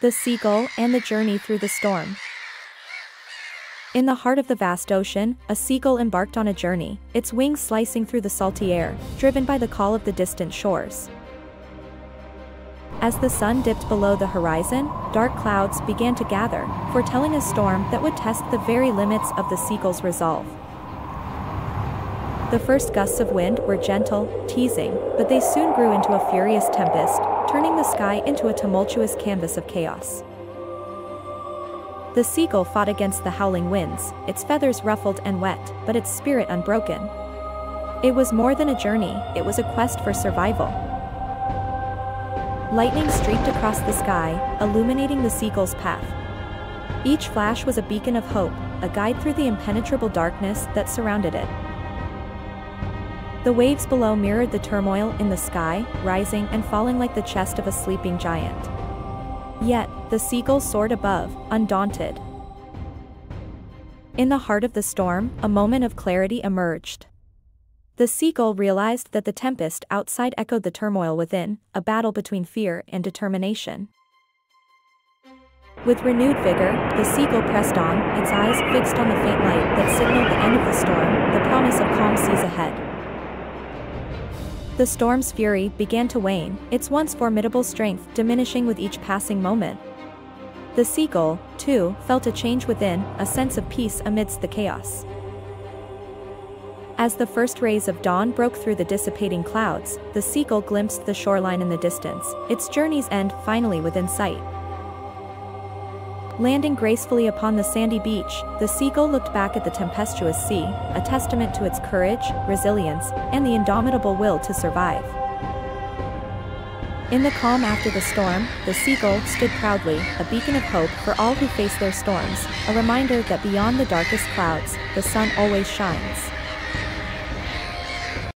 The Seagull and the Journey Through the Storm. In the heart of the vast ocean, a seagull embarked on a journey, its wings slicing through the salty air, driven by the call of the distant shores. As the sun dipped below the horizon, dark clouds began to gather, foretelling a storm that would test the very limits of the seagull's resolve. The first gusts of wind were gentle, teasing, but they soon grew into a furious tempest, turning the sky into a tumultuous canvas of chaos. The seagull fought against the howling winds, its feathers ruffled and wet, but its spirit unbroken. It was more than a journey, it was a quest for survival. Lightning streaked across the sky, illuminating the seagull's path. Each flash was a beacon of hope, a guide through the impenetrable darkness that surrounded it. The waves below mirrored the turmoil in the sky, rising and falling like the chest of a sleeping giant. Yet, the seagull soared above, undaunted. In the heart of the storm, a moment of clarity emerged. The seagull realized that the tempest outside echoed the turmoil within, a battle between fear and determination. With renewed vigor, the seagull pressed on, its eyes fixed on the faint light that signaled the end of the storm, the promise of calm seas ahead. The storm's fury began to wane, its once formidable strength diminishing with each passing moment. The seagull, too, felt a change within, a sense of peace amidst the chaos. As the first rays of dawn broke through the dissipating clouds, the seagull glimpsed the shoreline in the distance, its journey's end finally within sight. Landing gracefully upon the sandy beach, the seagull looked back at the tempestuous sea, a testament to its courage, resilience, and the indomitable will to survive. In the calm after the storm, the seagull stood proudly, a beacon of hope for all who face their storms, a reminder that beyond the darkest clouds, the sun always shines.